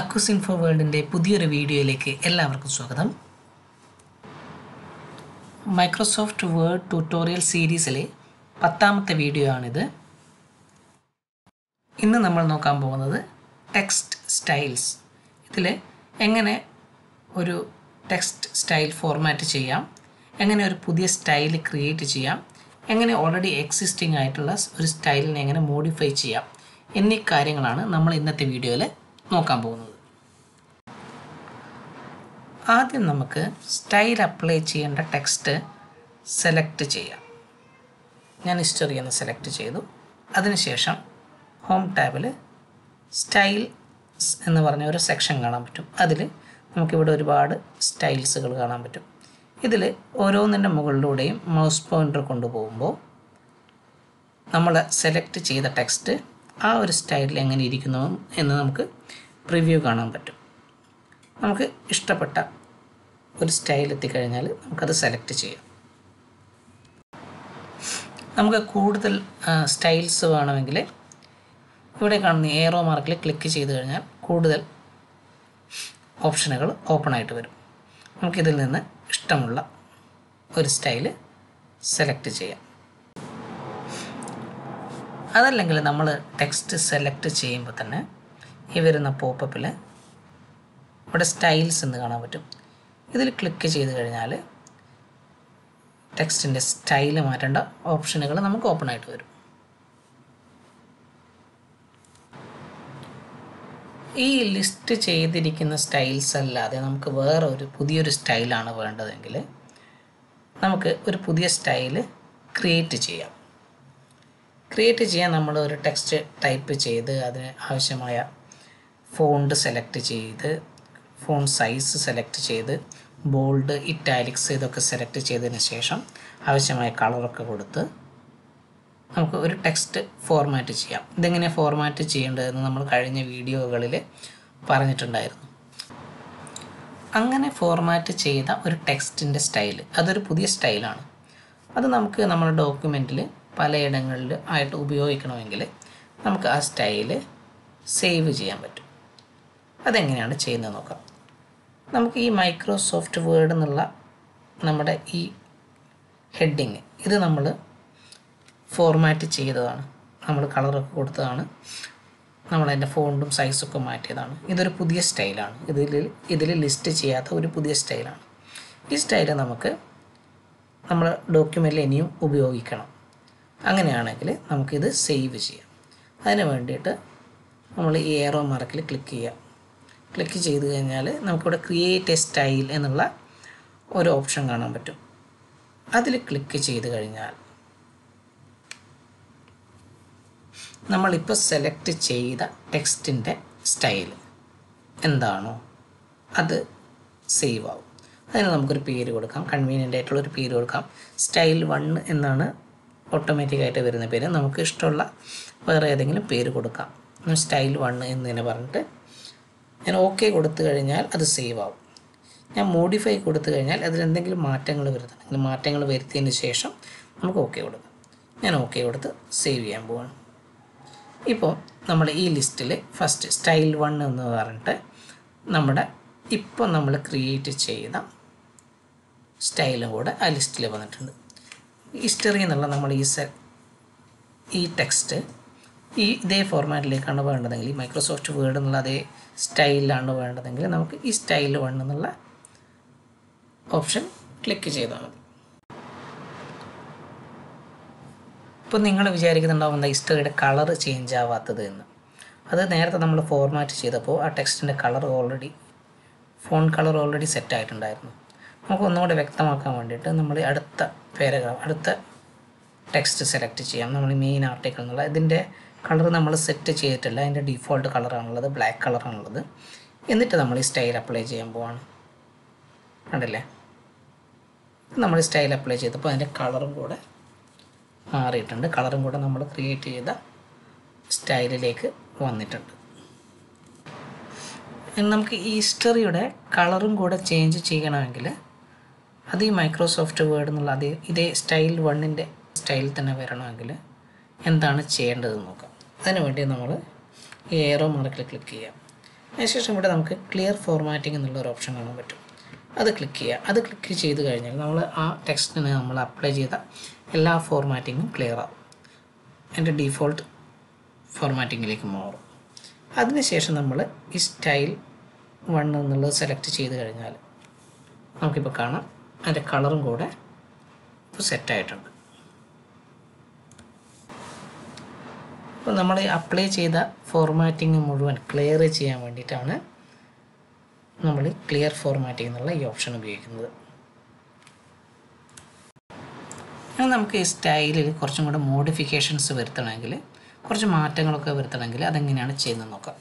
Aqueous info വേൾഡിന്റെ പുതിയൊരു വീഡിയോയിലേക്ക് എല്ലാവർക്കും സ്വാഗതം. മൈക്രോസോഫ്റ്റ് വേർഡ് ട്യൂട്ടോറിയൽ സീരീസിലെ പത്താമത്തെ വീഡിയോ ആണിത് ഇന്ന് നമ്മൾ നോക്കാൻ പോകുന്നത് ടെക്സ്റ്റ് സ്റ്റൈൽസ്. ഇതിൽ എങ്ങനെ ഒരു ടെക്സ്റ്റ് സ്റ്റൈൽ ഫോർമാറ്റ് ചെയ്യാം എങ്ങനെ ഒരു പുതിയ സ്റ്റൈൽ ക്രിയേറ്റ് ചെയ്യാം എങ്ങനെ ഓൾറെഡി എക്സിസ്റ്റിംഗ് ആയിട്ടുള്ള ഒരു സ്റ്റൈലിനെ എങ്ങനെ മോഡിഫൈ ചെയ്യാം എന്നീ കാര്യങ്ങളാണ് നമ്മൾ ഇന്നത്തെ വീഡിയോയിൽ നോക്കാൻ പോകുന്നത്. ആദ്യം നമുക്ക് സ്റ്റൈൽ അപ്ലൈ ചെയ്യേണ്ട ടെക്സ്റ്റ് സെലക്ട് ചെയ്യാം. ഞാൻ ഹിസ്റ്ററി എന്ന് സെലക്ട് ചെയ്തു. അതിനുശേഷം ഹോം ടാബിൽ സ്റ്റൈൽ എന്ന് പറഞ്ഞ ഒരു സെക്ഷൻ കാണാൻ പറ്റും. അതിൽ നമുക്കിവിടെ ഒരുപാട് സ്റ്റൈൽസുകൾ കാണാൻ പറ്റും. ഇതിൽ ഓരോന്നിന്റെ മുകളിലൂടെയും മൗസ് പോയിന്റർ കൊണ്ടുപോകുമ്പോൾ നമ്മൾ സെലക്ട് ചെയ്ത ടെക്സ്റ്റ് ആ ഒരു സ്റ്റൈലിൽ എങ്ങനെ ഇരിക്കുന്നു എന്ന് നമുക്ക് പ്രിവ്യൂ കാണാൻ പറ്റും. നമുക്ക് ഇഷ്ടപ്പെട്ട ഒരു സ്റ്റൈൽ എത്തിക്കഴിഞ്ഞാൽ നമുക്കത് സെലക്ട് ചെയ്യാം. നമുക്ക് കൂടുതൽ സ്റ്റൈൽസ് വേണമെങ്കിൽ ഇവിടെ കാണുന്ന ഏറോ മാർക്കിൽ ക്ലിക്ക് ചെയ്ത് കഴിഞ്ഞാൽ കൂടുതൽ ഓപ്ഷനുകൾ ഓപ്പൺ ആയിട്ട് വരും. നമുക്കിതിൽ നിന്ന് ഇഷ്ടമുള്ള ഒരു സ്റ്റൈൽ സെലക്ട് ചെയ്യാം. അതല്ലെങ്കിൽ നമ്മൾ ടെക്സ്റ്റ് സെലക്ട് ചെയ്യുമ്പോൾ തന്നെ ഈ വരുന്ന പോപ്പപ്പിൽ ഇവിടെ സ്റ്റൈൽസ് എന്ന് കാണാൻ പറ്റും. ഇതിൽ ക്ലിക്ക് ചെയ്ത് കഴിഞ്ഞാൽ ടെക്സ്റ്റിന്റെ സ്റ്റൈൽ മാറ്റേണ്ട ഓപ്ഷനുകൾ നമുക്ക് ഓപ്പൺ ആയിട്ട് വരും. ഈ ലിസ്റ്റ് ചെയ്തിരിക്കുന്ന സ്റ്റൈൽസ് അല്ലാതെ നമുക്ക് വേറെ ഒരു പുതിയൊരു സ്റ്റൈലാണ് വേണ്ടതെങ്കിൽ നമുക്ക് ഒരു പുതിയ സ്റ്റൈൽ ക്രിയേറ്റ് ചെയ്യാം. ക്രിയേറ്റ് ചെയ്യാൻ നമ്മൾ ഒരു ടെക്സ്റ്റ് ടൈപ്പ് ചെയ്ത് അതിന് ആവശ്യമായ ഫോണ്ട് സെലക്ട് ചെയ്ത് ഫോൺ സൈസ് സെലക്ട് ചെയ്ത് ബോൾഡ് ഇറ്റാലിക്സ് ഇതൊക്കെ സെലക്ട് ചെയ്തതിന് ശേഷം ആവശ്യമായ കളറൊക്കെ കൊടുത്ത് നമുക്ക് ഒരു ടെക്സ്റ്റ് ഫോർമാറ്റ് ചെയ്യാം. ഇതെങ്ങനെ ഫോർമാറ്റ് ചെയ്യേണ്ടതെന്ന് നമ്മൾ കഴിഞ്ഞ വീഡിയോകളിൽ പറഞ്ഞിട്ടുണ്ടായിരുന്നു. അങ്ങനെ ഫോർമാറ്റ് ചെയ്ത ഒരു ടെക്സ്റ്റിന്റെ സ്റ്റൈൽ അതൊരു പുതിയ സ്റ്റൈലാണ് അത് നമുക്ക് നമ്മുടെ ഡോക്യുമെന്റിൽ പലയിടങ്ങളിൽ ആയിട്ട് ഉപയോഗിക്കണമെങ്കിൽ നമുക്ക് ആ സ്റ്റൈൽ സേവ് ചെയ്യാൻ പറ്റും. അതെങ്ങനെയാണ് ചെയ്യുന്നത് നോക്കാം. നമുക്ക് ഈ മൈക്രോസോഫ്റ്റ് വേർഡ് എന്നുള്ള നമ്മുടെ ഈ ഹെഡിങ് ഇത് നമ്മൾ ഫോർമാറ്റ് ചെയ്തതാണ്. നമ്മൾ കളറൊക്കെ കൊടുത്തതാണ്. നമ്മളതിന്റെ ഫോണ്ടും സൈസൊക്കെ മാറ്റിയതാണ്. ഇതൊരു പുതിയ സ്റ്റൈലാണ് ഇതിൽ ഇതിൽ ലിസ്റ്റ് ചെയ്യാത്ത ഒരു പുതിയ സ്റ്റൈലാണ് ഈ സ്റ്റൈൽ നമുക്ക് നമ്മൾ ഡോക്യുമെന്റിൽ ഇനിയും ഉപയോഗിക്കണം. അങ്ങനെയാണെങ്കിൽ നമുക്കിത് സേവ് ചെയ്യാം. അതിന് വേണ്ടിയിട്ട് നമ്മൾ ഈ ഏറോ മാർക്കിൽ ക്ലിക്ക് ചെയ്യാം. ക്ലിക്ക് ചെയ്ത് കഴിഞ്ഞാൽ നമുക്കിവിടെ ക്രിയേറ്റ് എ സ്റ്റൈൽ എന്നുള്ള ഒരു ഓപ്ഷൻ കാണാൻ പറ്റും. അതിൽ ക്ലിക്ക് ചെയ്ത് കഴിഞ്ഞാൽ നമ്മളിപ്പോൾ സെലക്ട് ചെയ്ത ടെക്സ്റ്റിന്റെ സ്റ്റൈൽ എന്താണോ അത് സേവ് ആവും. അതിന് നമുക്കൊരു പേര് കൊടുക്കാം. കൺവീനിയന്റ് ആയിട്ടുള്ളൊരു പേര് കൊടുക്കാം. സ്റ്റൈൽ വൺ എന്നാണ് ഓട്ടോമാറ്റിക്കായിട്ട് വരുന്ന പേര് നമുക്ക് ഇഷ്ടമുള്ള വേറെ ഏതെങ്കിലും പേര് കൊടുക്കാം. സ്റ്റൈൽ വൺ എന്ന് തന്നെ പറഞ്ഞിട്ട് ഞാൻ ഓക്കെ കൊടുത്തു കഴിഞ്ഞാൽ അത് സേവ് ആവും. ഞാൻ മോഡിഫൈ കൊടുത്തു കഴിഞ്ഞാൽ അതിലെന്തെങ്കിലും മാറ്റങ്ങൾ വരുന്നുണ്ടെങ്കിൽ മാറ്റങ്ങൾ വരുത്തിയതിന് ശേഷം നമുക്ക് ഓക്കെ കൊടുക്കാം. ഞാൻ ഓക്കെ കൊടുത്ത് സേവ് ചെയ്യാൻ പോവാണ്. ഇപ്പോൾ നമ്മൾ ഈ ലിസ്റ്റിൽ ഫസ്റ്റ് സ്റ്റൈൽ വൺ എന്ന് പറഞ്ഞിട്ട് നമ്മുടെ ഇപ്പോൾ നമ്മൾ ക്രിയേറ്റ് ചെയ്ത സ്റ്റൈലും കൂടെ ആ ലിസ്റ്റിൽ വന്നിട്ടുണ്ട്. ഹിസ്റ്ററി എന്നുള്ള നമ്മൾ ഈ സെ ഈ ടെക്സ്റ്റ് ഈ ഇതേ ഫോർമാറ്റിലേക്കാണ് വേണ്ടതെങ്കിൽ ഈ മൈക്രോസോഫ്റ്റ് വേർഡ് എന്നുള്ള അതേ സ്റ്റൈലിലാണ് വേണ്ടതെങ്കിൽ നമുക്ക് ഈ സ്റ്റൈൽ വൺ എന്നുള്ള ഓപ്ഷൻ ക്ലിക്ക് ചെയ്താൽ മതി. ഇപ്പോൾ നിങ്ങൾ വിചാരിക്കുന്നുണ്ടാവും എന്താ ഹിസ്റ്ററിയുടെ കളർ ചേഞ്ച് ആവാത്തത് എന്ന്. അത് നേരത്തെ നമ്മൾ ഫോർമാറ്റ് ചെയ്തപ്പോൾ ആ ടെക്സ്റ്റിന്റെ colour already font colour already set ആയിട്ടുണ്ടായിരുന്നു. നമുക്ക് ഒന്നുകൂടെ വ്യക്തമാക്കാൻ വേണ്ടിയിട്ട് നമ്മൾ അടുത്ത പാരഗ്രാഫ് അടുത്ത ടെക്സ്റ്റ് സെലക്ട് ചെയ്യാം. നമ്മൾ മെയിൻ ആർട്ടിക്കിൾ എന്നുള്ള ഇതിന്റെ കളർ നമ്മൾ സെറ്റ് ചെയ്തിട്ടില്ല. അതിന്റെ ഡിഫോൾട്ട് കളറാണുള്ളത് ബ്ലാക്ക് കളറാണുള്ളത് എന്നിട്ട് നമ്മൾ ഈ സ്റ്റൈൽ അപ്ലൈ ചെയ്യാൻ പോവാണ്. കണ്ടില്ലേ? നമ്മൾ സ്റ്റൈൽ അപ്ലൈ ചെയ്തപ്പോൾ അതിന്റെ കളറും കൂടെ മാറിയിട്ടുണ്ട്. കളറും കൂടെ നമ്മൾ ക്രിയേറ്റ് ചെയ്ത സ്റ്റൈലിലേക്ക് വന്നിട്ടുണ്ട്. നമുക്ക് ഈ ഹിസ്റ്ററിയുടെ കളറും കൂടെ ചേഞ്ച് ചെയ്യണമെങ്കിൽ അത് ഈ മൈക്രോസോഫ്റ്റ് വേർഡ് എന്നുള്ള അതേ ഇതേ സ്റ്റൈൽ വണ്ണിന്റെ സ്റ്റൈൽ തന്നെ വരണമെങ്കിൽ എന്താണ് ചെയ്യേണ്ടതെന്ന് നോക്കാം. അതിന് വേണ്ടി നമ്മൾ ഈ ഏറോ മാർക്കിൽ ക്ലിക്ക് ചെയ്യാം. അതിനുശേഷം ഇവിടെ നമുക്ക് ക്ലിയർ ഫോർമാറ്റിംഗ് എന്നുള്ള ഒരു ഓപ്ഷൻ കാണാൻ പറ്റും. അത് ക്ലിക്ക് ചെയ്യുക അത് ക്ലിക്ക് ചെയ്ത് കഴിഞ്ഞാൽ നമ്മൾ ആ ടെക്സ്റ്റിന് നമ്മൾ അപ്ലൈ ചെയ്ത എല്ലാ ഫോർമാറ്റിങ്ങും ക്ലിയർ ആവും. എന്റെ ഡീഫോൾട്ട് ഫോർമാറ്റിങ്ങിലേക്ക് മാറും. അതിനുശേഷം നമ്മൾ ഈ സ്റ്റൈൽ വൺ എന്നുള്ളത് സെലക്ട് ചെയ്ത് കഴിഞ്ഞാൽ നമുക്കിപ്പോൾ കാണാം. അതിന്റെ കളറും കൂടെ ഇപ്പോൾ സെറ്റായിട്ടുണ്ട്. അപ്പോൾ നമ്മൾ അപ്ലൈ ചെയ്ത ഫോർമാറ്റിംഗ് മുഴുവൻ ക്ലിയർ ചെയ്യാൻ വേണ്ടിയിട്ടാണ് നമ്മൾ ക്ലിയർ ഫോർമാറ്റിംഗ് എന്നുള്ള ഈ ഓപ്ഷൻ ഉപയോഗിക്കുന്നത്. ഇനി നമുക്ക് ഈ സ്റ്റൈലിൽ കുറച്ചും കൂടെ മോഡിഫിക്കേഷൻസ് വരുത്തണമെങ്കിൽ കുറച്ച് മാറ്റങ്ങളൊക്കെ വരുത്തണമെങ്കിൽ അതെങ്ങനെയാണ് ചെയ്യുന്നത് നോക്കാം.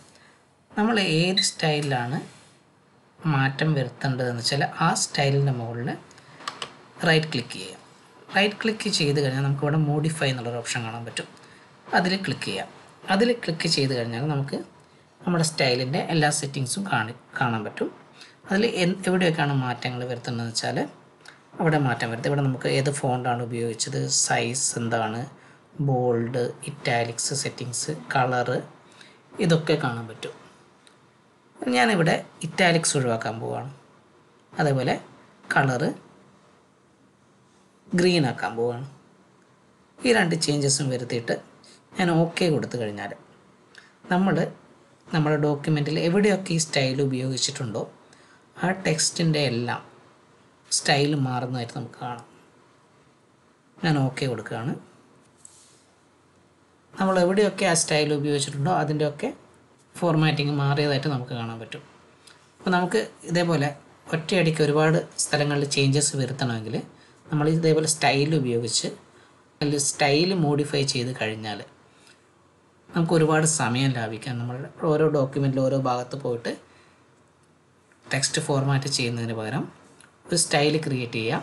നമ്മൾ ഏത് സ്റ്റൈലിലാണ് മാറ്റം വരുത്തേണ്ടതെന്ന് വെച്ചാൽ ആ സ്റ്റൈലിന്റെ മുകളിൽ റൈറ്റ് ക്ലിക്ക് ചെയ്യാം. റൈറ്റ് ക്ലിക്ക് ചെയ്ത് കഴിഞ്ഞാൽ നമുക്ക് ഇവിടെ മോഡിഫൈ എന്നുള്ളൊരു ഓപ്ഷൻ കാണാൻ പറ്റും. അതിൽ ക്ലിക്ക് ചെയ്യാം. അതിൽ ക്ലിക്ക് ചെയ്ത് കഴിഞ്ഞാൽ നമുക്ക് നമ്മുടെ സ്റ്റൈലിന്റെ എല്ലാ സെറ്റിങ്സും കാണി കാണാൻ പറ്റും. അതിൽ എവിടെയൊക്കെയാണ് മാറ്റങ്ങൾ വരുത്തുന്നതെന്ന് വെച്ചാൽ അവിടെ മാറ്റം വരുത്തുക ഇവിടെ നമുക്ക് ഏത് ഫോണ്ടാണ് ഉപയോഗിച്ചത് സൈസ് എന്താണ് ബോൾഡ് ഇറ്റാലിക്സ് സെറ്റിങ്സ് കളറ് ഇതൊക്കെ കാണാൻ പറ്റും. ഞാനിവിടെ ഇറ്റാലിക്സ് ഒഴിവാക്കാൻ പോവാണ്. അതേപോലെ കളറ് ഗ്രീൻ ആക്കാൻ പോവുകയാണ് ഈ രണ്ട് ചേഞ്ചസും വരുത്തിയിട്ട് ഞാൻ ഓക്കെ കൊടുത്തു കഴിഞ്ഞാൽ നമ്മൾ നമ്മുടെ ഡോക്യുമെന്റിൽ എവിടെയൊക്കെ ഈ സ്റ്റൈൽ ഉപയോഗിച്ചിട്ടുണ്ടോ ആ ടെക്സ്റ്റിന്റെ എല്ലാം സ്റ്റൈൽ മാറുന്നതായിട്ട് നമുക്ക് കാണാം. ഞാൻ ഓക്കെ കൊടുക്കുകയാണ്. നമ്മൾ എവിടെയൊക്കെ ആ സ്റ്റൈൽ ഉപയോഗിച്ചിട്ടുണ്ടോ അതിന്റെയൊക്കെ ഫോർമാറ്റിംഗ് മാറിയതായിട്ട് നമുക്ക് കാണാൻ പറ്റും. അപ്പോൾ നമുക്ക് ഇതേപോലെ ഒറ്റയടിക്ക് ഒരുപാട് സ്ഥലങ്ങളിൽ ചേഞ്ചസ് വരുത്തണമെങ്കിൽ നമ്മൾ ഇതേപോലെ സ്റ്റൈൽ ഉപയോഗിച്ച് അല്ലെങ്കിൽ സ്റ്റൈൽ മോഡിഫൈ ചെയ്ത് കഴിഞ്ഞാൽ നമുക്ക് ഒരുപാട് സമയം ലാഭിക്കാം. നമ്മൾ ഓരോ ഡോക്യുമെന്റിൽ ഓരോ ഭാഗത്ത് പോയിട്ട് ടെക്സ്റ്റ് ഫോർമാറ്റ് ചെയ്യുന്നതിന് പകരം ഒരു സ്റ്റൈൽ ക്രിയേറ്റ് ചെയ്യാം.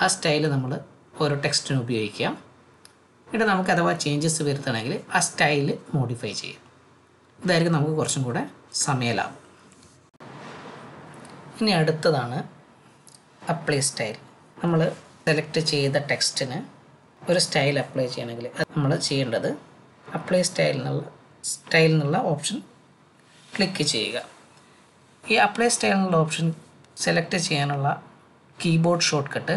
ആ സ്റ്റൈൽ നമ്മൾ ഓരോ ടെക്സ്റ്റിന് ഉപയോഗിക്കാം. എന്നിട്ട് നമുക്ക് അഥവാ ചേഞ്ചസ് വരുത്തണമെങ്കിൽ ആ സ്റ്റൈൽ മോഡിഫൈ ചെയ്യാം. ഇതായിരിക്കും നമുക്ക് കുറച്ചും കൂടെ സമയലാഭം ഇനി അടുത്തതാണ് അപ്ലൈ സ്റ്റൈൽ നമ്മൾ സെലക്ട് ചെയ്ത ടെക്സ്റ്റിന് ഒരു സ്റ്റൈൽ അപ്ലൈ ചെയ്യണമെങ്കിൽ അത് നമ്മൾ ചെയ്യേണ്ടത് അപ്ലൈ സ്റ്റൈൽ എന്നുള്ള സ്റ്റൈൽ എന്നുള്ള ഓപ്ഷൻ ക്ലിക്ക് ചെയ്യുക. ഈ അപ്ലൈ സ്റ്റൈൽ എന്നുള്ള ഓപ്ഷൻ സെലക്ട് ചെയ്യാനുള്ള keyboard shortcut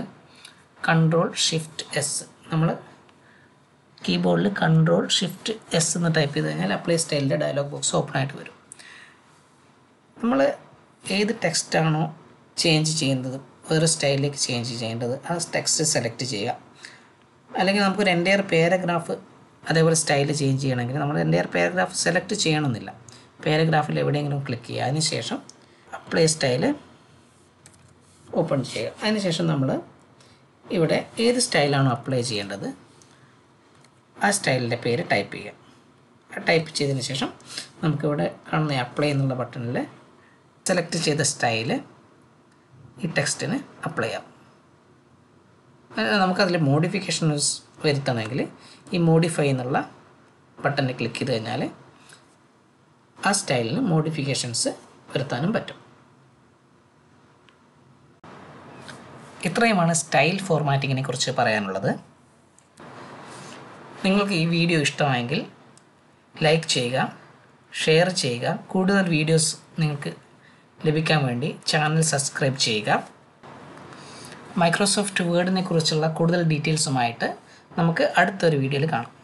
control shift S നമ്മൾ കീബോർഡിൽ കൺട്രോൾ ഷിഫ്റ്റ് എസ് എന്ന് ടൈപ്പ് ചെയ്ത് കഴിഞ്ഞാൽ അപ്ലൈ സ്റ്റൈലിന്റെ ഡയലോഗ് ബോക്സ് ഓപ്പൺ ആയിട്ട് വരും. നമ്മൾ ഏത് ടെക്സ്റ്റാണോ ചേഞ്ച് ചെയ്യുന്നത് വേറെ സ്റ്റൈലിലേക്ക് ചേഞ്ച് ചെയ്യേണ്ടത്. ആ ടെക്സ്റ്റ് സെലക്ട് ചെയ്യുക. അല്ലെങ്കിൽ നമുക്ക് നമുക്കൊരു എന്റെയർ പാരഗ്രാഫ് അതേപോലെ സ്റ്റൈൽ ചേഞ്ച് ചെയ്യണമെങ്കിൽ നമ്മൾ എന്റെയർ പാരഗ്രാഫ് സെലക്ട് ചെയ്യണമെന്നില്ല. പാരഗ്രാഫിൽ എവിടെയെങ്കിലും ക്ലിക്ക് ചെയ്യുക. അതിനുശേഷം അപ്ലൈ സ്റ്റൈൽ ഓപ്പൺ ചെയ്യുക. അതിനുശേഷം നമ്മൾ ഇവിടെ ഏത് സ്റ്റൈലാണോ അപ്ലൈ ചെയ്യേണ്ടത് ആ സ്റ്റൈലിന്റെ പേര് ടൈപ്പ് ചെയ്യുക. ആ ടൈപ്പ് ചെയ്തതിന് ശേഷം നമുക്കിവിടെ കാണുന്ന അപ്ലൈ എന്നുള്ള ബട്ടണിൽ സെലക്ട് ചെയ്ത സ്റ്റൈൽ ഈ ടെക്സ്റ്റിന് അപ്ലൈ ചെയ്യാം. നമുക്കതിൽ മോഡിഫിക്കേഷൻസ് വരുത്തണമെങ്കിൽ ഈ മോഡിഫൈ എന്നുള്ള ബട്ടണിൽ ക്ലിക്ക് ചെയ്ത് കഴിഞ്ഞാൽ ആ സ്റ്റൈലിന് മോഡിഫിക്കേഷൻസ് വരുത്താനും പറ്റും. ഇത്രയുമാണ് സ്റ്റൈൽ ഫോർമാറ്റിങ്ങിനെ കുറിച്ച് പറയാനുള്ളത്. നിങ്ങൾക്ക് ഈ വീഡിയോ ഇഷ്ടമായെങ്കിൽ ലൈക്ക് ചെയ്യുക ഷെയർ ചെയ്യുക. കൂടുതൽ വീഡിയോസ് നിങ്ങൾക്ക് ലഭിക്കാൻ വേണ്ടി ചാനൽ സബ്സ്ക്രൈബ് ചെയ്യുക. മൈക്രോസോഫ്റ്റ് വേർഡിനെ കുറിച്ചുള്ള കൂടുതൽ ഡീറ്റെയിൽസുമായിട്ട് നമുക്ക് അടുത്തൊരു വീഡിയോയിൽ കാണാം.